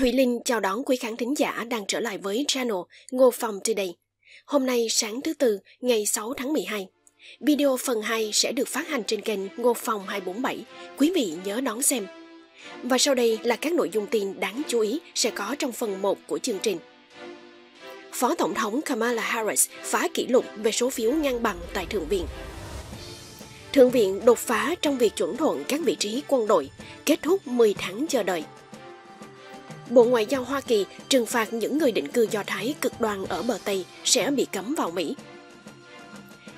Thủy Linh chào đón quý khán thính giả đang trở lại với channel Ngô Phòng Today. Hôm nay sáng thứ Tư, ngày 6 tháng 12. Video phần 2 sẽ được phát hành trên kênh Ngô Phòng 247. Quý vị nhớ đón xem. Và sau đây là các nội dung tin đáng chú ý sẽ có trong phần 1 của chương trình. Phó Tổng thống Kamala Harris phá kỷ lục về số phiếu ngang bằng tại Thượng viện. Thượng viện đột phá trong việc chuẩn thuận các vị trí quân đội, kết thúc 10 tháng chờ đợi. Bộ Ngoại giao Hoa Kỳ trừng phạt những người định cư Do Thái cực đoan ở bờ Tây sẽ bị cấm vào Mỹ.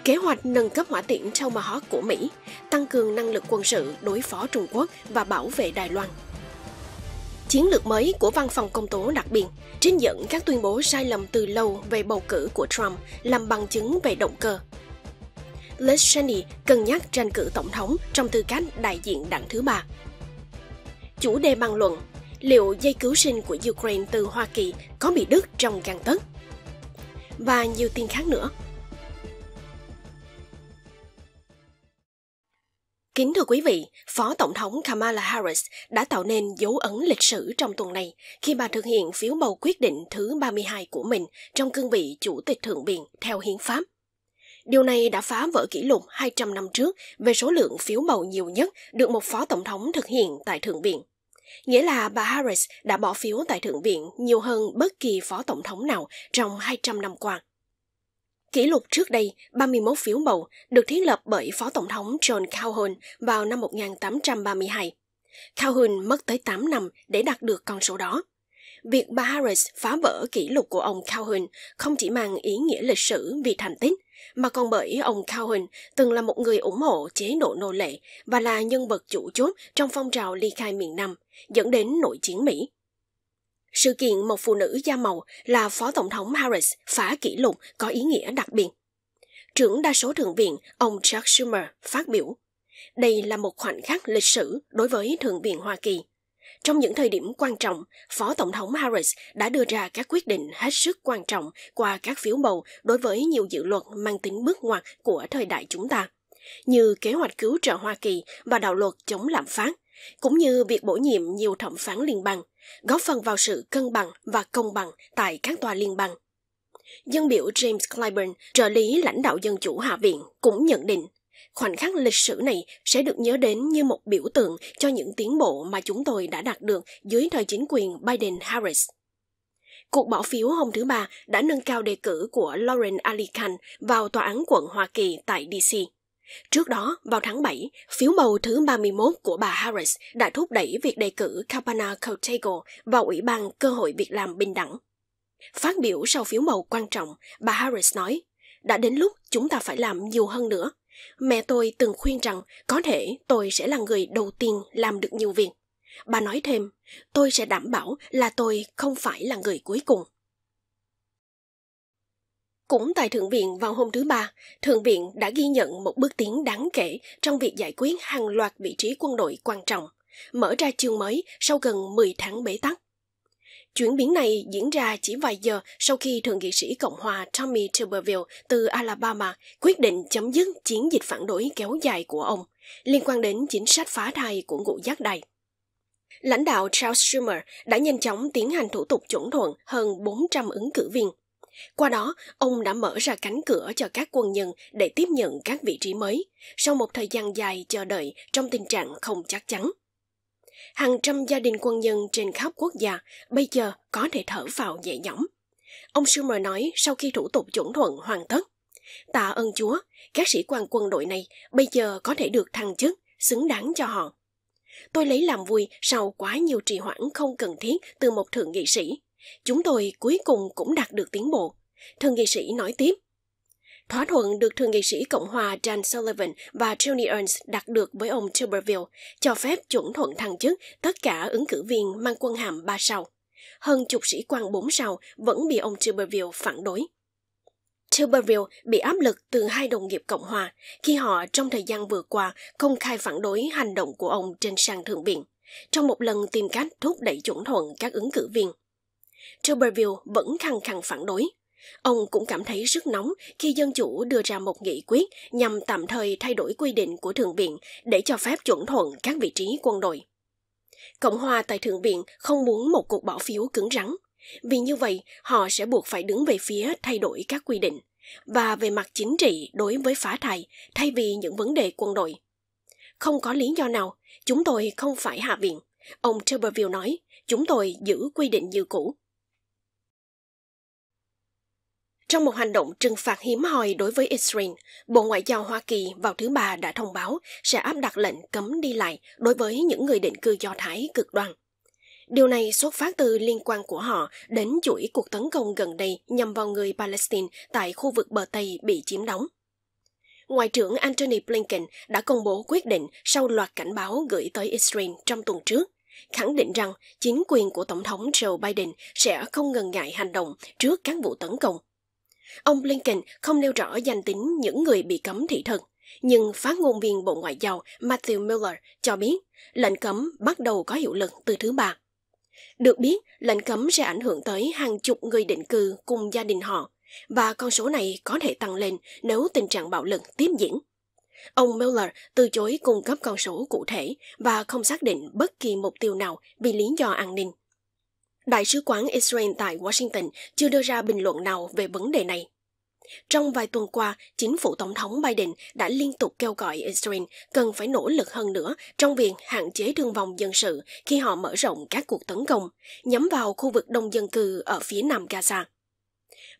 Kế hoạch nâng cấp hỏa tiễn Tomahawk của Mỹ, tăng cường năng lực quân sự đối phó Trung Quốc và bảo vệ Đài Loan. Chiến lược mới của Văn phòng Công tố đặc biệt trích dẫn các tuyên bố sai lầm từ lâu về bầu cử của Trump làm bằng chứng về động cơ. Liz Cheney cân nhắc tranh cử tổng thống trong tư cách đại diện đảng thứ ba. Chủ đề bàn luận liệu dây cứu sinh của Ukraine từ Hoa Kỳ có bị đứt trong gan tấc? Và nhiều tin khác nữa. Kính thưa quý vị, Phó Tổng thống Kamala Harris đã tạo nên dấu ấn lịch sử trong tuần này khi bà thực hiện phiếu bầu quyết định thứ 32 của mình trong cương vị Chủ tịch Thượng viện theo hiến pháp. Điều này đã phá vỡ kỷ lục 200 năm trước về số lượng phiếu bầu nhiều nhất được một phó tổng thống thực hiện tại Thượng viện. Nghĩa là bà Harris đã bỏ phiếu tại Thượng viện nhiều hơn bất kỳ phó tổng thống nào trong 200 năm qua. Kỷ lục trước đây, 31 phiếu bầu, được thiết lập bởi Phó Tổng thống John Calhoun vào năm 1832. Calhoun mất tới 8 năm để đạt được con số đó. Việc bà Harris phá vỡ kỷ lục của ông Calhoun không chỉ mang ý nghĩa lịch sử vì thành tích, mà còn bởi ông Cowen từng là một người ủng hộ chế độ nô lệ và là nhân vật chủ chốt trong phong trào ly khai miền Nam, dẫn đến nội chiến Mỹ. Sự kiện một phụ nữ da màu là Phó Tổng thống Harris phá kỷ lục có ý nghĩa đặc biệt. Trưởng đa số thượng viện, ông Chuck Schumer, phát biểu. Đây là một khoảnh khắc lịch sử đối với Thượng viện Hoa Kỳ. Trong những thời điểm quan trọng, Phó Tổng thống Harris đã đưa ra các quyết định hết sức quan trọng qua các phiếu bầu đối với nhiều dự luật mang tính bước ngoặt của thời đại chúng ta, như kế hoạch cứu trợ Hoa Kỳ và đạo luật chống lạm phát, cũng như việc bổ nhiệm nhiều thẩm phán liên bang, góp phần vào sự cân bằng và công bằng tại các tòa liên bang. Dân biểu James Clyburn, trợ lý lãnh đạo Dân chủ Hạ viện, cũng nhận định khoảnh khắc lịch sử này sẽ được nhớ đến như một biểu tượng cho những tiến bộ mà chúng tôi đã đạt được dưới thời chính quyền Biden-Harris. Cuộc bỏ phiếu hôm thứ Ba đã nâng cao đề cử của Lauren Ali Khan vào Tòa án quận Hoa Kỳ tại DC. Trước đó, vào tháng 7, phiếu bầu thứ 31 của bà Harris đã thúc đẩy việc đề cử Kapana Kotego vào Ủy ban Cơ hội Việc làm Bình đẳng. Phát biểu sau phiếu bầu quan trọng, bà Harris nói, đã đến lúc chúng ta phải làm nhiều hơn nữa. Mẹ tôi từng khuyên rằng có thể tôi sẽ là người đầu tiên làm được nhiều việc. Bà nói thêm, tôi sẽ đảm bảo là tôi không phải là người cuối cùng. Cũng tại Thượng viện vào hôm thứ Ba, Thượng viện đã ghi nhận một bước tiến đáng kể trong việc giải quyết hàng loạt vị trí quân đội quan trọng, mở ra chương mới sau gần 10 tháng bế tắc. Chuyển biến này diễn ra chỉ vài giờ sau khi Thượng nghị sĩ Cộng hòa Tommy Tuberville từ Alabama quyết định chấm dứt chiến dịch phản đối kéo dài của ông liên quan đến chính sách phá thai của ngũ giác đài. Lãnh đạo Charles Schumer đã nhanh chóng tiến hành thủ tục chuẩn thuận hơn 400 ứng cử viên – qua đó, ông đã mở ra cánh cửa cho các quân nhân để tiếp nhận các vị trí mới, sau một thời gian dài chờ đợi trong tình trạng không chắc chắn. Hàng trăm gia đình quân nhân trên khắp quốc gia bây giờ có thể thở vào nhẹ nhõm. Ông Schumer nói sau khi thủ tục chuẩn thuận hoàn tất. Tạ ơn Chúa, các sĩ quan quân đội này bây giờ có thể được thăng chức, xứng đáng cho họ. Tôi lấy làm vui sau quá nhiều trì hoãn không cần thiết từ một thượng nghị sĩ. Chúng tôi cuối cùng cũng đạt được tiến bộ. Thượng nghị sĩ nói tiếp. Thỏa thuận được Thượng nghị sĩ Cộng hòa Dan Sullivan và Tony Ernst đạt được với ông Tuberville cho phép chuẩn thuận thăng chức tất cả ứng cử viên mang quân hàm 3 sao. Hơn chục sĩ quan 4 sao vẫn bị ông Tuberville phản đối. Tuberville bị áp lực từ hai đồng nghiệp Cộng hòa khi họ trong thời gian vừa qua công khai phản đối hành động của ông trên sàn thượng viện, trong một lần tìm cách thúc đẩy chuẩn thuận các ứng cử viên. Tuberville vẫn khăng khăng phản đối. Ông cũng cảm thấy rất nóng khi Dân Chủ đưa ra một nghị quyết nhằm tạm thời thay đổi quy định của Thượng viện để cho phép chuẩn thuận các vị trí quân đội. Cộng hòa tại Thượng viện không muốn một cuộc bỏ phiếu cứng rắn. Vì như vậy, họ sẽ buộc phải đứng về phía thay đổi các quy định và về mặt chính trị đối với phá thai thay vì những vấn đề quân đội. Không có lý do nào, chúng tôi không phải hạ viện. Ông Tuberville nói, chúng tôi giữ quy định như cũ. Trong một hành động trừng phạt hiếm hoi đối với Israel, Bộ Ngoại giao Hoa Kỳ vào thứ Ba đã thông báo sẽ áp đặt lệnh cấm đi lại đối với những người định cư Do Thái cực đoan. Điều này xuất phát từ liên quan của họ đến chuỗi cuộc tấn công gần đây nhằm vào người Palestine tại khu vực bờ Tây bị chiếm đóng. Ngoại trưởng Antony Blinken đã công bố quyết định sau loạt cảnh báo gửi tới Israel trong tuần trước, khẳng định rằng chính quyền của Tổng thống Joe Biden sẽ không ngần ngại hành động trước các vụ tấn công. Ông Blinken không nêu rõ danh tính những người bị cấm thị thực, nhưng phát ngôn viên Bộ Ngoại giao Matthew Miller cho biết lệnh cấm bắt đầu có hiệu lực từ thứ ba. Được biết, lệnh cấm sẽ ảnh hưởng tới hàng chục người định cư cùng gia đình họ, và con số này có thể tăng lên nếu tình trạng bạo lực tiếp diễn. Ông Miller từ chối cung cấp con số cụ thể và không xác định bất kỳ mục tiêu nào vì lý do an ninh. Đại sứ quán Israel tại Washington chưa đưa ra bình luận nào về vấn đề này. Trong vài tuần qua, chính phủ Tổng thống Biden đã liên tục kêu gọi Israel cần phải nỗ lực hơn nữa trong việc hạn chế thương vong dân sự khi họ mở rộng các cuộc tấn công, nhắm vào khu vực đông dân cư ở phía nam Gaza.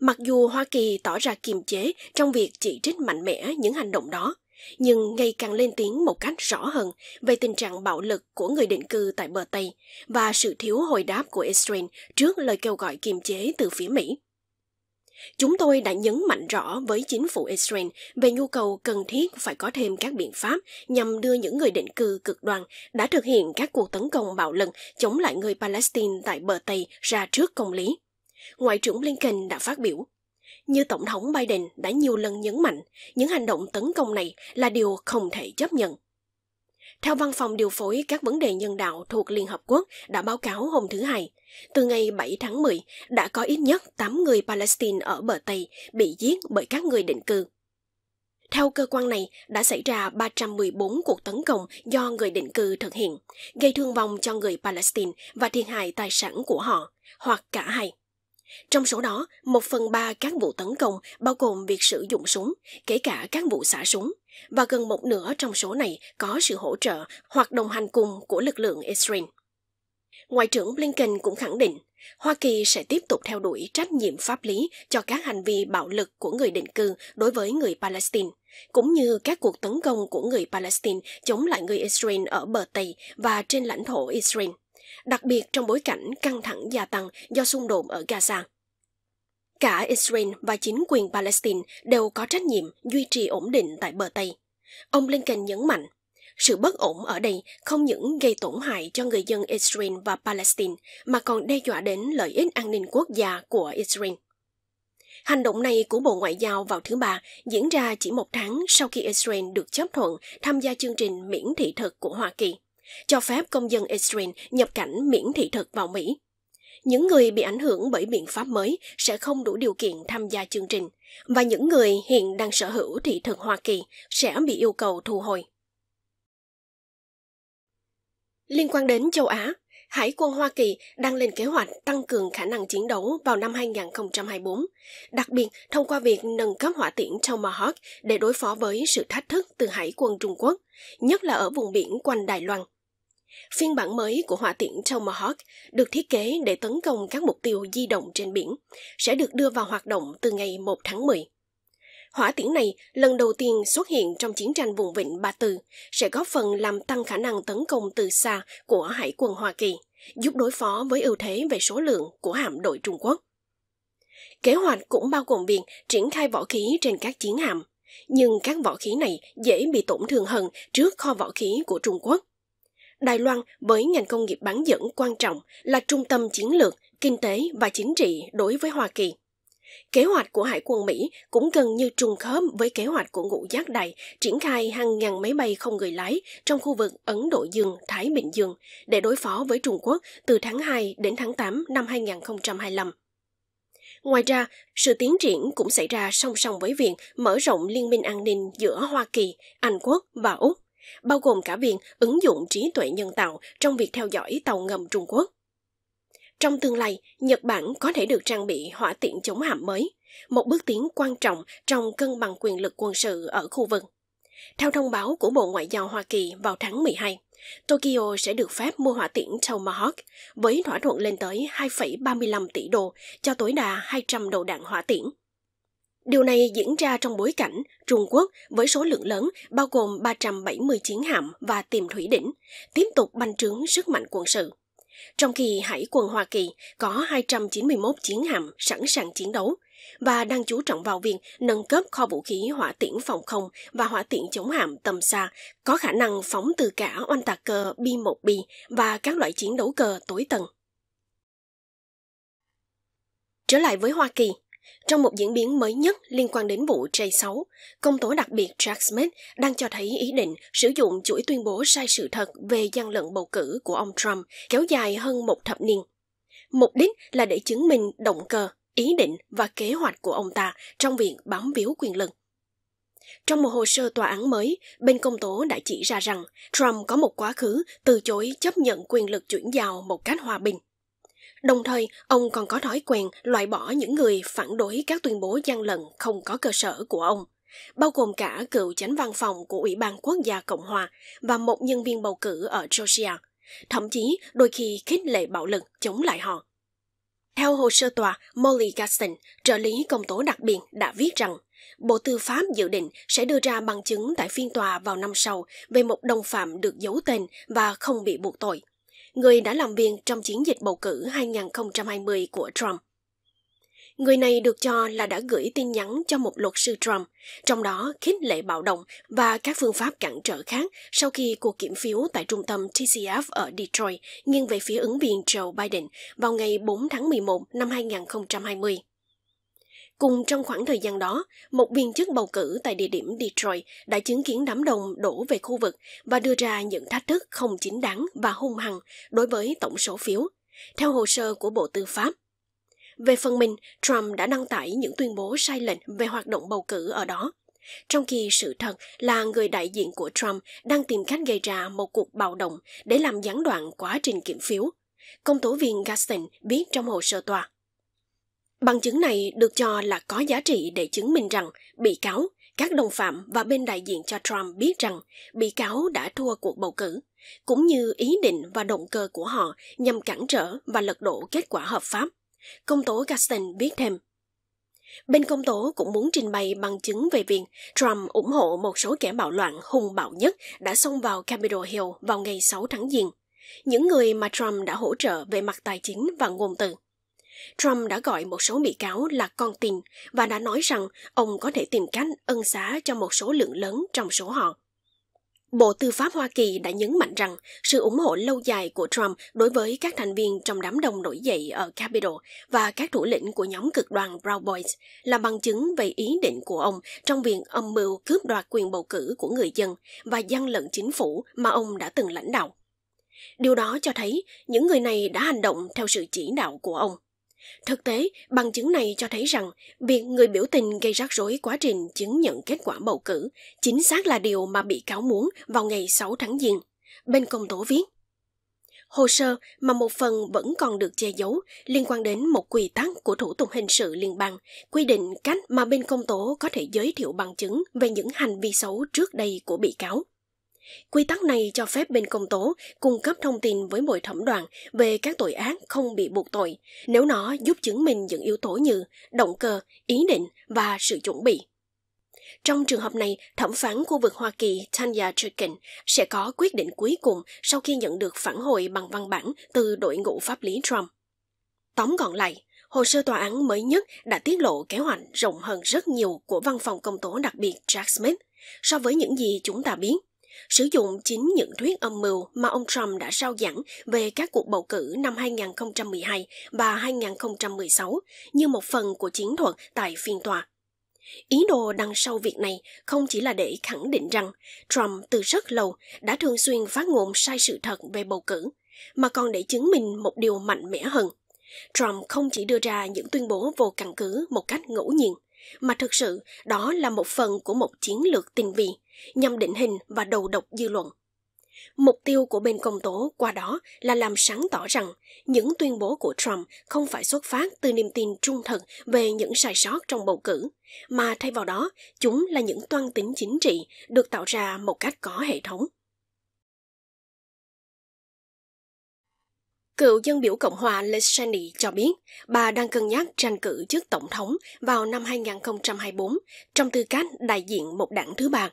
Mặc dù Hoa Kỳ tỏ ra kiềm chế trong việc chỉ trích mạnh mẽ những hành động đó, nhưng ngày càng lên tiếng một cách rõ hơn về tình trạng bạo lực của người định cư tại bờ Tây và sự thiếu hồi đáp của Israel trước lời kêu gọi kiềm chế từ phía Mỹ. Chúng tôi đã nhấn mạnh rõ với chính phủ Israel về nhu cầu cần thiết phải có thêm các biện pháp nhằm đưa những người định cư cực đoan đã thực hiện các cuộc tấn công bạo lực chống lại người Palestine tại bờ Tây ra trước công lý. Ngoại trưởng Blinken đã phát biểu. Như Tổng thống Biden đã nhiều lần nhấn mạnh, những hành động tấn công này là điều không thể chấp nhận. Theo văn phòng điều phối các vấn đề nhân đạo thuộc Liên Hợp Quốc đã báo cáo hôm thứ Hai, từ ngày 7 tháng 10 đã có ít nhất 8 người Palestine ở bờ Tây bị giết bởi các người định cư. Theo cơ quan này, đã xảy ra 314 cuộc tấn công do người định cư thực hiện, gây thương vong cho người Palestine và thiệt hại tài sản của họ, hoặc cả hai. Trong số đó, một phần ba các vụ tấn công bao gồm việc sử dụng súng, kể cả các vụ xả súng, và gần một nửa trong số này có sự hỗ trợ hoặc đồng hành cùng của lực lượng Israel. Ngoại trưởng Blinken cũng khẳng định, Hoa Kỳ sẽ tiếp tục theo đuổi trách nhiệm pháp lý cho các hành vi bạo lực của người định cư đối với người Palestine, cũng như các cuộc tấn công của người Palestine chống lại người Israel ở bờ Tây và trên lãnh thổ Israel đặc biệt trong bối cảnh căng thẳng gia tăng do xung đột ở Gaza. Cả Israel và chính quyền Palestine đều có trách nhiệm duy trì ổn định tại bờ Tây. Ông Blinken nhấn mạnh, sự bất ổn ở đây không những gây tổn hại cho người dân Israel và Palestine mà còn đe dọa đến lợi ích an ninh quốc gia của Israel. Hành động này của Bộ Ngoại giao vào thứ Ba diễn ra chỉ một tháng sau khi Israel được chấp thuận tham gia chương trình miễn thị thực của Hoa Kỳ cho phép công dân Israel nhập cảnh miễn thị thực vào Mỹ. Những người bị ảnh hưởng bởi biện pháp mới sẽ không đủ điều kiện tham gia chương trình, và những người hiện đang sở hữu thị thực Hoa Kỳ sẽ bị yêu cầu thu hồi. Liên quan đến châu Á, Hải quân Hoa Kỳ đang lên kế hoạch tăng cường khả năng chiến đấu vào năm 2024, đặc biệt thông qua việc nâng cấp hỏa tiễn Tomahawk để đối phó với sự thách thức từ Hải quân Trung Quốc, nhất là ở vùng biển quanh Đài Loan. Phiên bản mới của hỏa tiễn Tomahawk được thiết kế để tấn công các mục tiêu di động trên biển, sẽ được đưa vào hoạt động từ ngày 1 tháng 10. Hỏa tiễn này lần đầu tiên xuất hiện trong chiến tranh vùng vịnh Ba Tư, sẽ góp phần làm tăng khả năng tấn công từ xa của Hải quân Hoa Kỳ, giúp đối phó với ưu thế về số lượng của hạm đội Trung Quốc. Kế hoạch cũng bao gồm việc triển khai võ khí trên các chiến hạm, nhưng các võ khí này dễ bị tổn thương hơn trước kho võ khí của Trung Quốc. Đài Loan với ngành công nghiệp bán dẫn quan trọng là trung tâm chiến lược, kinh tế và chính trị đối với Hoa Kỳ. Kế hoạch của Hải quân Mỹ cũng gần như trùng khớp với kế hoạch của ngũ giác đài triển khai hàng ngàn máy bay không người lái trong khu vực Ấn Độ Dương, Thái Bình Dương để đối phó với Trung Quốc từ tháng 2 đến tháng 8 năm 2025. Ngoài ra, sự tiến triển cũng xảy ra song song với việc mở rộng liên minh an ninh giữa Hoa Kỳ, Anh Quốc và Úc bao gồm cả việc ứng dụng trí tuệ nhân tạo trong việc theo dõi tàu ngầm Trung Quốc. Trong tương lai, Nhật Bản có thể được trang bị hỏa tiễn chống hạm mới, một bước tiến quan trọng trong cân bằng quyền lực quân sự ở khu vực. Theo thông báo của Bộ Ngoại giao Hoa Kỳ vào tháng 12, Tokyo sẽ được phép mua hỏa tiễn Tomahawk với thỏa thuận lên tới 2,35 tỷ đô cho tối đa 200 đầu đạn hỏa tiễn. Điều này diễn ra trong bối cảnh Trung Quốc với số lượng lớn bao gồm 370 chiến hạm và tiềm thủy đỉnh tiếp tục bành trướng sức mạnh quân sự. Trong khi Hải quân Hoa Kỳ có 291 chiến hạm sẵn sàng chiến đấu và đang chú trọng vào việc nâng cấp kho vũ khí hỏa tiễn phòng không và hỏa tiễn chống hạm tầm xa có khả năng phóng từ cả oanh tạc cơ B-1B và các loại chiến đấu cơ tối tầng. Trở lại với Hoa Kỳ, trong một diễn biến mới nhất liên quan đến vụ J6, công tố đặc biệt Jack Smith đang cho thấy ý định sử dụng chuỗi tuyên bố sai sự thật về gian lận bầu cử của ông Trump kéo dài hơn một thập niên. Mục đích là để chứng minh động cơ, ý định và kế hoạch của ông ta trong việc bám víu quyền lực. Trong một hồ sơ tòa án mới, bên công tố đã chỉ ra rằng Trump có một quá khứ từ chối chấp nhận quyền lực chuyển giao một cách hòa bình. Đồng thời, ông còn có thói quen loại bỏ những người phản đối các tuyên bố gian lận không có cơ sở của ông, bao gồm cả cựu chánh văn phòng của Ủy ban Quốc gia Cộng hòa và một nhân viên bầu cử ở Georgia, thậm chí đôi khi khích lệ bạo lực chống lại họ. Theo hồ sơ tòa, Molly Gaston, trợ lý công tố đặc biệt, đã viết rằng Bộ Tư pháp dự định sẽ đưa ra bằng chứng tại phiên tòa vào năm sau về một đồng phạm được giấu tên và không bị buộc tội người đã làm việc trong chiến dịch bầu cử 2020 của Trump. Người này được cho là đã gửi tin nhắn cho một luật sư Trump, trong đó khích lệ bạo động và các phương pháp cản trở khác sau khi cuộc kiểm phiếu tại trung tâm TCF ở Detroit nghiêng về phía ứng viên Joe Biden vào ngày 4 tháng 11 năm 2020. Cùng trong khoảng thời gian đó, một viên chức bầu cử tại địa điểm Detroit đã chứng kiến đám đông đổ về khu vực và đưa ra những thách thức không chính đáng và hung hăng đối với tổng số phiếu, theo hồ sơ của Bộ Tư pháp. Về phần mình, Trump đã đăng tải những tuyên bố sai lệch về hoạt động bầu cử ở đó. Trong khi sự thật là người đại diện của Trump đang tìm cách gây ra một cuộc bạo động để làm gián đoạn quá trình kiểm phiếu. Công tố viên Gaston biết trong hồ sơ tòa. Bằng chứng này được cho là có giá trị để chứng minh rằng bị cáo, các đồng phạm và bên đại diện cho Trump biết rằng bị cáo đã thua cuộc bầu cử, cũng như ý định và động cơ của họ nhằm cản trở và lật đổ kết quả hợp pháp. Công tố Gaston biết thêm. Bên công tố cũng muốn trình bày bằng chứng về việc Trump ủng hộ một số kẻ bạo loạn hung bạo nhất đã xông vào Capitol Hill vào ngày 6 tháng Giêng. Những người mà Trump đã hỗ trợ về mặt tài chính và ngôn từ. Trump đã gọi một số bị cáo là con tin và đã nói rằng ông có thể tìm cách ân xá cho một số lượng lớn trong số họ. Bộ Tư pháp Hoa Kỳ đã nhấn mạnh rằng sự ủng hộ lâu dài của Trump đối với các thành viên trong đám đông nổi dậy ở Capitol và các thủ lĩnh của nhóm cực đoan Proud Boys là bằng chứng về ý định của ông trong việc âm mưu cướp đoạt quyền bầu cử của người dân và gian lận chính phủ mà ông đã từng lãnh đạo. Điều đó cho thấy những người này đã hành động theo sự chỉ đạo của ông. Thực tế, bằng chứng này cho thấy rằng việc người biểu tình gây rắc rối quá trình chứng nhận kết quả bầu cử chính xác là điều mà bị cáo muốn vào ngày 6 tháng Giêng. Bên công tố viết. Hồ sơ mà một phần vẫn còn được che giấu liên quan đến một quy tắc của thủ tục hình sự liên bang, quy định cách mà bên công tố có thể giới thiệu bằng chứng về những hành vi xấu trước đây của bị cáo. Quy tắc này cho phép bên công tố cung cấp thông tin với mỗi thẩm đoàn về các tội án không bị buộc tội, nếu nó giúp chứng minh những yếu tố như động cơ, ý định và sự chuẩn bị. Trong trường hợp này, thẩm phán khu vực Hoa Kỳ Tanya Chicken sẽ có quyết định cuối cùng sau khi nhận được phản hồi bằng văn bản từ đội ngũ pháp lý Trump. Tóm gọn lại, hồ sơ tòa án mới nhất đã tiết lộ kế hoạch rộng hơn rất nhiều của văn phòng công tố đặc biệt Jack Smith so với những gì chúng ta biết sử dụng chính những thuyết âm mưu mà ông Trump đã rao giảng về các cuộc bầu cử năm 2012 và 2016 như một phần của chiến thuật tại phiên tòa. Ý đồ đằng sau việc này không chỉ là để khẳng định rằng Trump từ rất lâu đã thường xuyên phát ngôn sai sự thật về bầu cử, mà còn để chứng minh một điều mạnh mẽ hơn. Trump không chỉ đưa ra những tuyên bố vô căn cứ một cách ngẫu nhiên, mà thực sự đó là một phần của một chiến lược tinh vi nhằm định hình và đầu độc dư luận. Mục tiêu của bên công tố qua đó là làm sáng tỏ rằng những tuyên bố của Trump không phải xuất phát từ niềm tin trung thực về những sai sót trong bầu cử, mà thay vào đó chúng là những toan tính chính trị được tạo ra một cách có hệ thống. Cựu dân biểu Cộng hòa Liz Cheney cho biết bà đang cân nhắc tranh cử chức tổng thống vào năm 2024 trong tư cách đại diện một đảng thứ ba.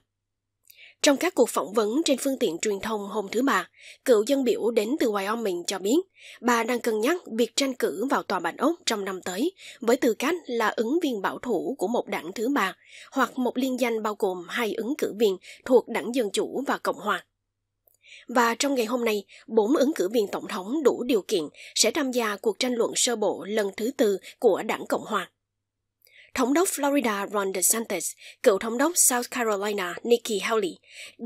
Trong các cuộc phỏng vấn trên phương tiện truyền thông hôm thứ Ba, cựu dân biểu đến từ Wyoming cho biết bà đang cân nhắc việc tranh cử vào tòa bạch ốc trong năm tới với tư cách là ứng viên bảo thủ của một đảng thứ ba hoặc một liên danh bao gồm hai ứng cử viên thuộc đảng Dân Chủ và Cộng Hòa. Và trong ngày hôm nay, bốn ứng cử viên tổng thống đủ điều kiện sẽ tham gia cuộc tranh luận sơ bộ lần thứ tư của đảng Cộng Hòa. Thống đốc Florida Ron DeSantis, cựu thống đốc South Carolina Nikki Haley,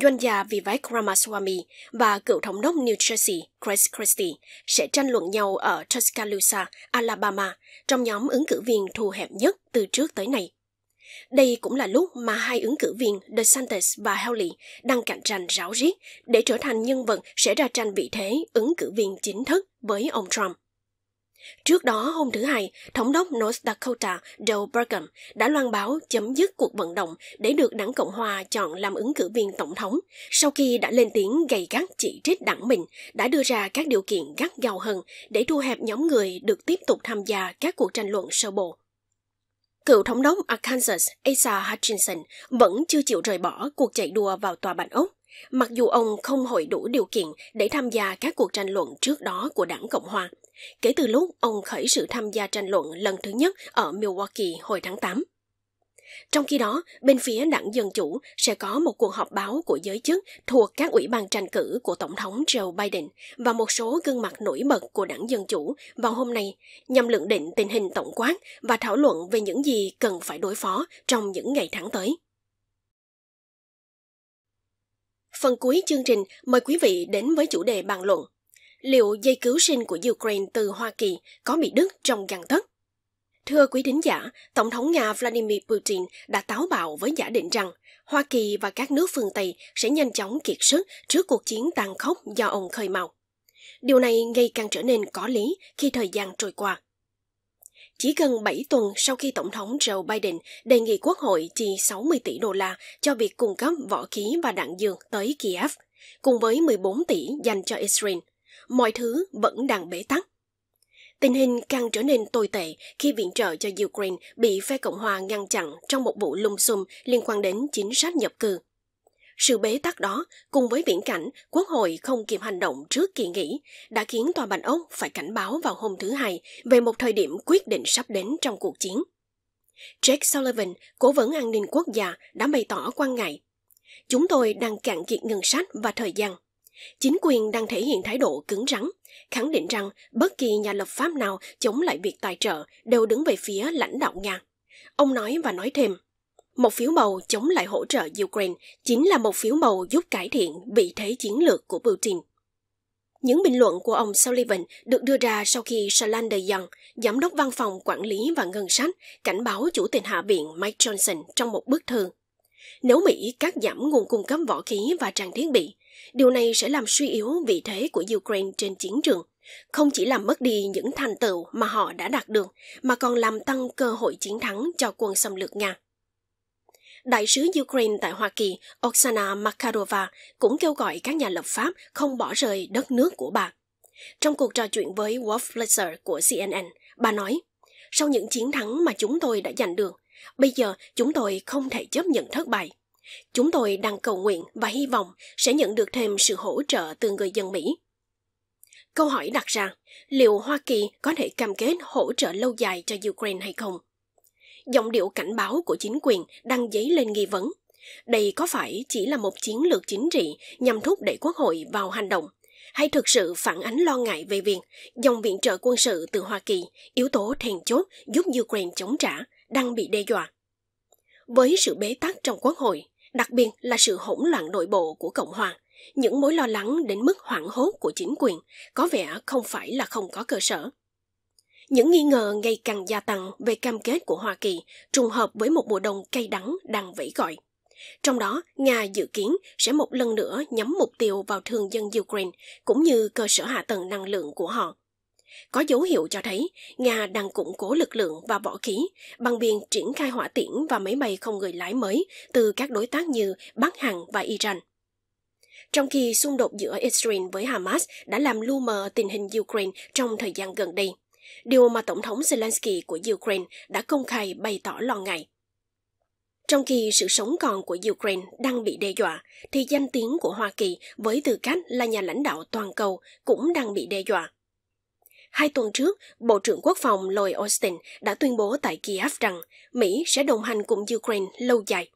doanh gia Vivek Ramaswamy và cựu thống đốc New Jersey Chris Christie sẽ tranh luận nhau ở Tuscaloosa, Alabama, trong nhóm ứng cử viên thu hẹp nhất từ trước tới nay. Đây cũng là lúc mà hai ứng cử viên DeSantis và Haley đang cạnh tranh ráo riết để trở thành nhân vật sẽ ra tranh vị thế ứng cử viên chính thức với ông Trump. Trước đó, hôm thứ Hai, Thống đốc North Dakota Joe Burgum đã loan báo chấm dứt cuộc vận động để được đảng Cộng Hòa chọn làm ứng cử viên tổng thống, sau khi đã lên tiếng gay gắt chỉ trích đảng mình đã đưa ra các điều kiện gắt gao hơn để thu hẹp nhóm người được tiếp tục tham gia các cuộc tranh luận sơ bộ. Cựu thống đốc Arkansas Asa Hutchinson vẫn chưa chịu rời bỏ cuộc chạy đua vào tòa bạch ốc, mặc dù ông không hội đủ điều kiện để tham gia các cuộc tranh luận trước đó của đảng Cộng Hòa kể từ lúc ông khởi sự tham gia tranh luận lần thứ nhất ở Milwaukee hồi tháng 8. Trong khi đó, bên phía đảng Dân Chủ sẽ có một cuộc họp báo của giới chức thuộc các ủy ban tranh cử của Tổng thống Joe Biden và một số gương mặt nổi bật của đảng Dân Chủ vào hôm nay nhằm lượng định tình hình tổng quát và thảo luận về những gì cần phải đối phó trong những ngày tháng tới. Phần cuối chương trình mời quý vị đến với chủ đề bàn luận liệu dây cứu sinh của Ukraine từ Hoa Kỳ có bị đứt trong găng tấc? Thưa quý thính giả, Tổng thống Nga Vladimir Putin đã táo bạo với giả định rằng Hoa Kỳ và các nước phương Tây sẽ nhanh chóng kiệt sức trước cuộc chiến tàn khốc do ông khơi mào. Điều này ngày càng trở nên có lý khi thời gian trôi qua. Chỉ gần 7 tuần sau khi Tổng thống Joe Biden đề nghị Quốc hội chi 60 tỷ đô la cho việc cung cấp võ khí và đạn dược tới Kiev, cùng với 14 tỷ dành cho Israel – mọi thứ vẫn đang bế tắc. Tình hình càng trở nên tồi tệ khi viện trợ cho Ukraine bị phe Cộng hòa ngăn chặn trong một vụ lung xung liên quan đến chính sách nhập cư. Sự bế tắc đó, cùng với viễn cảnh Quốc hội không kịp hành động trước kỳ nghỉ, đã khiến Tòa Bạch Ốc phải cảnh báo vào hôm thứ Hai về một thời điểm quyết định sắp đến trong cuộc chiến. Jake Sullivan, cố vấn an ninh quốc gia, đã bày tỏ quan ngại. Chúng tôi đang cạn kiệt ngân sách và thời gian. Chính quyền đang thể hiện thái độ cứng rắn, khẳng định rằng bất kỳ nhà lập pháp nào chống lại việc tài trợ đều đứng về phía lãnh đạo Nga. Ông nói và nói thêm, một phiếu bầu chống lại hỗ trợ Ukraine chính là một phiếu bầu giúp cải thiện vị thế chiến lược của Putin. Những bình luận của ông Sullivan được đưa ra sau khi Salander Young, giám đốc văn phòng quản lý và ngân sách, cảnh báo chủ tịch hạ viện Mike Johnson trong một bức thư. Nếu Mỹ cắt giảm nguồn cung cấp võ khí và trang thiết bị, Điều này sẽ làm suy yếu vị thế của Ukraine trên chiến trường, không chỉ làm mất đi những thành tựu mà họ đã đạt được, mà còn làm tăng cơ hội chiến thắng cho quân xâm lược Nga. Đại sứ Ukraine tại Hoa Kỳ Oksana Makarova cũng kêu gọi các nhà lập pháp không bỏ rời đất nước của bà. Trong cuộc trò chuyện với Wolf Blitzer của CNN, bà nói, sau những chiến thắng mà chúng tôi đã giành được, bây giờ chúng tôi không thể chấp nhận thất bại. Chúng tôi đang cầu nguyện và hy vọng sẽ nhận được thêm sự hỗ trợ từ người dân Mỹ. Câu hỏi đặt ra, liệu Hoa Kỳ có thể cam kết hỗ trợ lâu dài cho Ukraine hay không? Giọng điệu cảnh báo của chính quyền đang dấy lên nghi vấn. Đây có phải chỉ là một chiến lược chính trị nhằm thúc đẩy quốc hội vào hành động, hay thực sự phản ánh lo ngại về việc dòng viện trợ quân sự từ Hoa Kỳ, yếu tố then chốt giúp Ukraine chống trả, đang bị đe dọa? Với sự bế tắc trong quốc hội, đặc biệt là sự hỗn loạn nội bộ của Cộng hòa. Những mối lo lắng đến mức hoảng hốt của chính quyền có vẻ không phải là không có cơ sở. Những nghi ngờ ngày càng gia tăng về cam kết của Hoa Kỳ trùng hợp với một mùa đông cay đắng đang vẫy gọi. Trong đó, Nga dự kiến sẽ một lần nữa nhắm mục tiêu vào thường dân Ukraine cũng như cơ sở hạ tầng năng lượng của họ. Có dấu hiệu cho thấy Nga đang củng cố lực lượng và võ khí bằng việc triển khai hỏa tiễn và máy bay không người lái mới từ các đối tác như Bắc Hàn và Iran. Trong khi xung đột giữa Israel với Hamas đã làm lu mờ tình hình Ukraine trong thời gian gần đây, điều mà Tổng thống Zelensky của Ukraine đã công khai bày tỏ lo ngại. Trong khi sự sống còn của Ukraine đang bị đe dọa, thì danh tiếng của Hoa Kỳ với tư cách là nhà lãnh đạo toàn cầu cũng đang bị đe dọa. Hai tuần trước, Bộ trưởng Quốc phòng Lloyd Austin đã tuyên bố tại Kiev rằng Mỹ sẽ đồng hành cùng Ukraine lâu dài.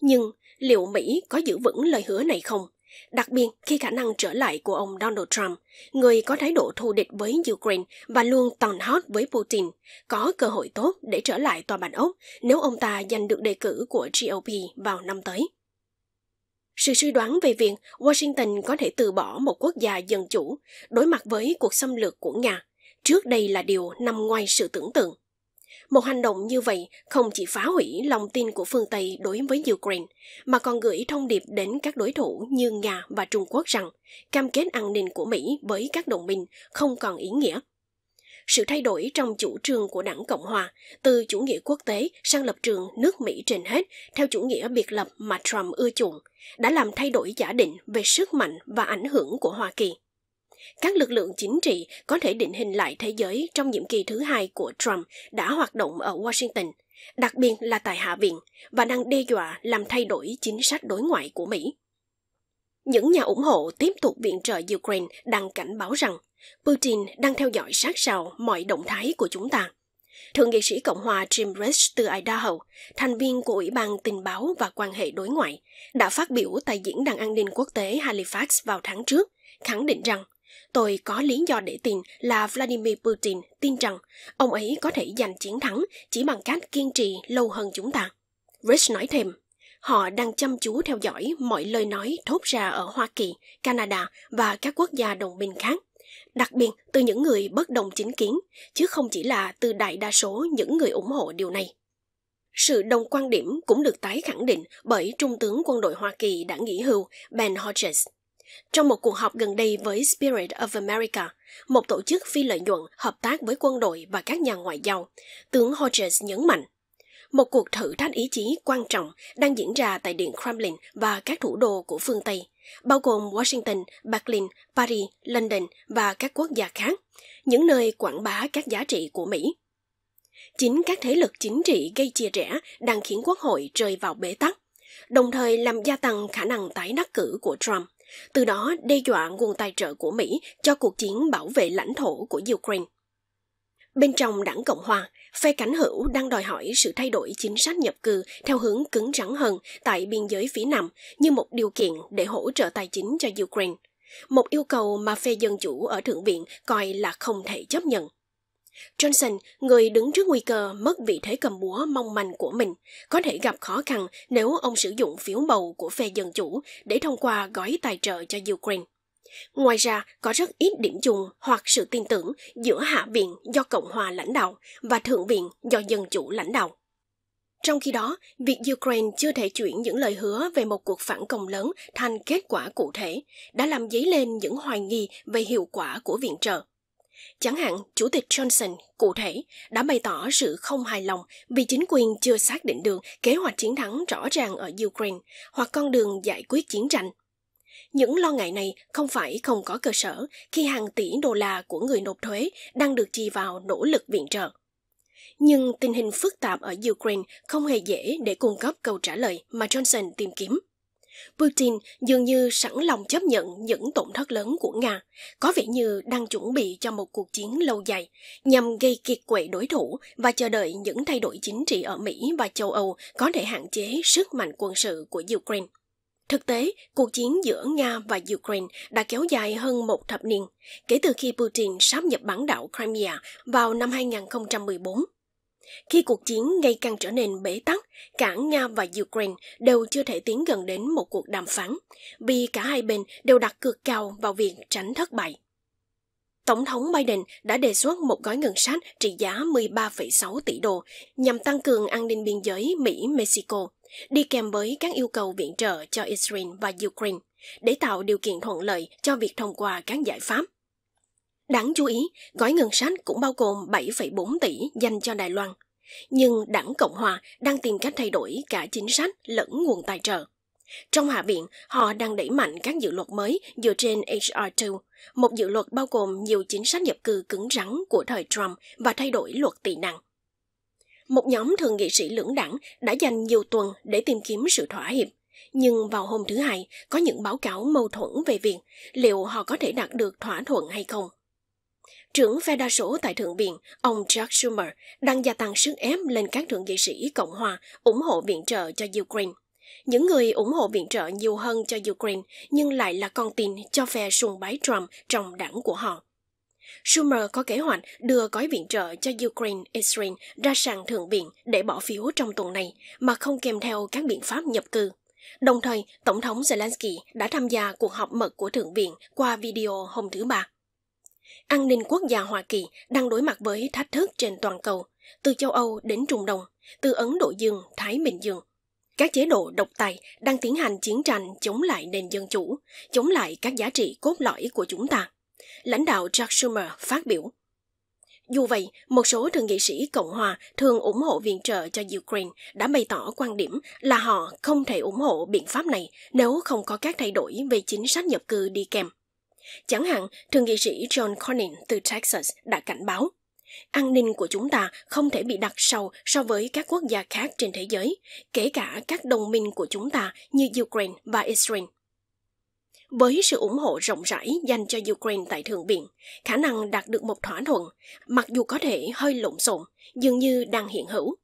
Nhưng liệu Mỹ có giữ vững lời hứa này không? Đặc biệt khi khả năng trở lại của ông Donald Trump, người có thái độ thù địch với Ukraine và luôn tòn hót với Putin, có cơ hội tốt để trở lại tòa bản ốc nếu ông ta giành được đề cử của GOP vào năm tới. Sự suy đoán về việc Washington có thể từ bỏ một quốc gia dân chủ đối mặt với cuộc xâm lược của Nga trước đây là điều nằm ngoài sự tưởng tượng. Một hành động như vậy không chỉ phá hủy lòng tin của phương Tây đối với Ukraine, mà còn gửi thông điệp đến các đối thủ như Nga và Trung Quốc rằng cam kết an ninh của Mỹ với các đồng minh không còn ý nghĩa. Sự thay đổi trong chủ trương của đảng Cộng Hòa từ chủ nghĩa quốc tế sang lập trường nước Mỹ trên hết theo chủ nghĩa biệt lập mà Trump ưa chuộng đã làm thay đổi giả định về sức mạnh và ảnh hưởng của Hoa Kỳ các lực lượng chính trị có thể định hình lại thế giới trong nhiệm kỳ thứ hai của Trump đã hoạt động ở Washington, đặc biệt là tại Hạ viện, và đang đe dọa làm thay đổi chính sách đối ngoại của Mỹ. Những nhà ủng hộ tiếp tục viện trợ Ukraine đang cảnh báo rằng Putin đang theo dõi sát sao mọi động thái của chúng ta. Thượng nghị sĩ Cộng hòa Jim Risch từ Idaho, thành viên của Ủy ban Tình báo và Quan hệ đối ngoại, đã phát biểu tại Diễn đàn An ninh Quốc tế Halifax vào tháng trước, khẳng định rằng Tôi có lý do để tin là Vladimir Putin tin rằng ông ấy có thể giành chiến thắng chỉ bằng cách kiên trì lâu hơn chúng ta. Rich nói thêm, họ đang chăm chú theo dõi mọi lời nói thốt ra ở Hoa Kỳ, Canada và các quốc gia đồng minh khác, đặc biệt từ những người bất đồng chính kiến, chứ không chỉ là từ đại đa số những người ủng hộ điều này. Sự đồng quan điểm cũng được tái khẳng định bởi Trung tướng quân đội Hoa Kỳ đã nghỉ hưu Ben Hodges. Trong một cuộc họp gần đây với Spirit of America, một tổ chức phi lợi nhuận hợp tác với quân đội và các nhà ngoại giao, tướng Hodges nhấn mạnh, một cuộc thử thách ý chí quan trọng đang diễn ra tại Điện Kremlin và các thủ đô của phương Tây, bao gồm Washington, Berlin, Paris, London và các quốc gia khác, những nơi quảng bá các giá trị của Mỹ. Chính các thế lực chính trị gây chia rẽ đang khiến quốc hội rơi vào bế tắc, đồng thời làm gia tăng khả năng tái đắc cử của Trump từ đó đe dọa nguồn tài trợ của Mỹ cho cuộc chiến bảo vệ lãnh thổ của Ukraine. Bên trong đảng Cộng Hòa, phe cánh hữu đang đòi hỏi sự thay đổi chính sách nhập cư theo hướng cứng rắn hơn tại biên giới phía Nam như một điều kiện để hỗ trợ tài chính cho Ukraine. Một yêu cầu mà phe Dân Chủ ở Thượng viện coi là không thể chấp nhận. Johnson, người đứng trước nguy cơ mất vị thế cầm búa mong manh của mình, có thể gặp khó khăn nếu ông sử dụng phiếu bầu của phe Dân Chủ để thông qua gói tài trợ cho Ukraine. Ngoài ra, có rất ít điểm chung hoặc sự tin tưởng giữa Hạ viện do Cộng hòa lãnh đạo và Thượng viện do Dân Chủ lãnh đạo. Trong khi đó, việc Ukraine chưa thể chuyển những lời hứa về một cuộc phản công lớn thành kết quả cụ thể đã làm dấy lên những hoài nghi về hiệu quả của viện trợ. Chẳng hạn, Chủ tịch Johnson cụ thể đã bày tỏ sự không hài lòng vì chính quyền chưa xác định được kế hoạch chiến thắng rõ ràng ở Ukraine hoặc con đường giải quyết chiến tranh. Những lo ngại này không phải không có cơ sở khi hàng tỷ đô la của người nộp thuế đang được chi vào nỗ lực viện trợ. Nhưng tình hình phức tạp ở Ukraine không hề dễ để cung cấp câu trả lời mà Johnson tìm kiếm. Putin dường như sẵn lòng chấp nhận những tổn thất lớn của Nga, có vẻ như đang chuẩn bị cho một cuộc chiến lâu dài nhằm gây kiệt quệ đối thủ và chờ đợi những thay đổi chính trị ở Mỹ và châu Âu có thể hạn chế sức mạnh quân sự của Ukraine. Thực tế, cuộc chiến giữa Nga và Ukraine đã kéo dài hơn một thập niên, kể từ khi Putin sáp nhập bán đảo Crimea vào năm 2014. Khi cuộc chiến ngày càng trở nên bế tắc, cả Nga và Ukraine đều chưa thể tiến gần đến một cuộc đàm phán, vì cả hai bên đều đặt cược cao vào việc tránh thất bại. Tổng thống Biden đã đề xuất một gói ngân sách trị giá 13,6 tỷ đô nhằm tăng cường an ninh biên giới Mỹ-Mexico, đi kèm với các yêu cầu viện trợ cho Israel và Ukraine để tạo điều kiện thuận lợi cho việc thông qua các giải pháp. Đáng chú ý, gói ngân sách cũng bao gồm 7,4 tỷ dành cho Đài Loan. Nhưng đảng Cộng Hòa đang tìm cách thay đổi cả chính sách lẫn nguồn tài trợ. Trong Hạ viện, họ đang đẩy mạnh các dự luật mới dựa trên HR2, một dự luật bao gồm nhiều chính sách nhập cư cứng rắn của thời Trump và thay đổi luật tị nạn. Một nhóm thượng nghị sĩ lưỡng đảng đã dành nhiều tuần để tìm kiếm sự thỏa hiệp. Nhưng vào hôm thứ Hai, có những báo cáo mâu thuẫn về việc liệu họ có thể đạt được thỏa thuận hay không. Trưởng phe đa số tại Thượng viện, ông Chuck Schumer, đang gia tăng sức ép lên các thượng nghị sĩ Cộng hòa ủng hộ viện trợ cho Ukraine. Những người ủng hộ viện trợ nhiều hơn cho Ukraine nhưng lại là con tin cho phe sùng bái Trump trong đảng của họ. Schumer có kế hoạch đưa gói viện trợ cho Ukraine, Israel ra sàn thượng viện để bỏ phiếu trong tuần này mà không kèm theo các biện pháp nhập cư. Đồng thời, Tổng thống Zelensky đã tham gia cuộc họp mật của Thượng viện qua video hôm thứ Ba. An ninh quốc gia Hoa Kỳ đang đối mặt với thách thức trên toàn cầu, từ châu Âu đến Trung Đông, từ Ấn Độ Dương, Thái Bình Dương. Các chế độ độc tài đang tiến hành chiến tranh chống lại nền dân chủ, chống lại các giá trị cốt lõi của chúng ta lãnh đạo Chuck Schumer phát biểu. Dù vậy, một số thượng nghị sĩ Cộng hòa thường ủng hộ viện trợ cho Ukraine đã bày tỏ quan điểm là họ không thể ủng hộ biện pháp này nếu không có các thay đổi về chính sách nhập cư đi kèm. Chẳng hạn, thượng nghị sĩ John Cornyn từ Texas đã cảnh báo An ninh của chúng ta không thể bị đặt sâu so với các quốc gia khác trên thế giới, kể cả các đồng minh của chúng ta như Ukraine và Israel. Với sự ủng hộ rộng rãi dành cho Ukraine tại Thượng viện, khả năng đạt được một thỏa thuận, mặc dù có thể hơi lộn xộn, dường như đang hiện hữu.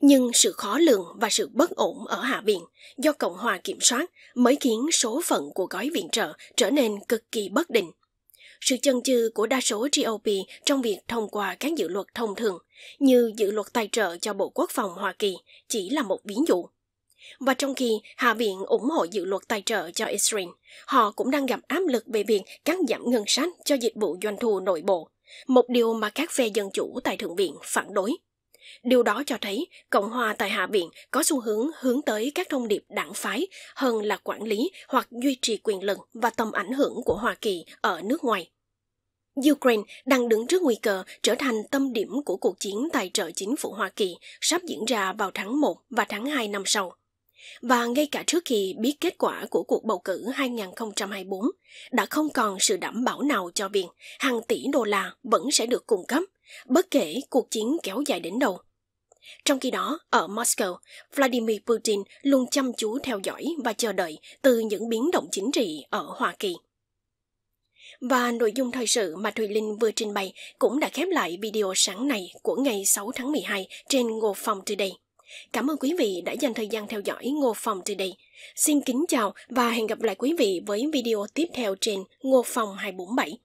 Nhưng sự khó lường và sự bất ổn ở Hạ viện do Cộng hòa kiểm soát mới khiến số phận của gói viện trợ trở nên cực kỳ bất định. Sự chân chư của đa số GOP trong việc thông qua các dự luật thông thường, như dự luật tài trợ cho Bộ Quốc phòng Hoa Kỳ, chỉ là một ví dụ. Và trong khi Hạ viện ủng hộ dự luật tài trợ cho Israel, họ cũng đang gặp áp lực về việc cắt giảm ngân sách cho dịch vụ doanh thu nội bộ, một điều mà các phe dân chủ tại Thượng viện phản đối. Điều đó cho thấy Cộng hòa tại Hạ viện có xu hướng hướng tới các thông điệp đảng phái hơn là quản lý hoặc duy trì quyền lực và tầm ảnh hưởng của Hoa Kỳ ở nước ngoài. Ukraine đang đứng trước nguy cơ trở thành tâm điểm của cuộc chiến tài trợ chính phủ Hoa Kỳ sắp diễn ra vào tháng 1 và tháng 2 năm sau. Và ngay cả trước khi biết kết quả của cuộc bầu cử 2024, đã không còn sự đảm bảo nào cho việc hàng tỷ đô la vẫn sẽ được cung cấp, bất kể cuộc chiến kéo dài đến đâu. Trong khi đó, ở Moscow, Vladimir Putin luôn chăm chú theo dõi và chờ đợi từ những biến động chính trị ở Hoa Kỳ. Và nội dung thời sự mà Thùy Linh vừa trình bày cũng đã khép lại video sáng này của ngày 6 tháng 12 trên Ngô Phòng Today. Cảm ơn quý vị đã dành thời gian theo dõi Ngô Phòng Today. Xin kính chào và hẹn gặp lại quý vị với video tiếp theo trên Ngô Phòng 247.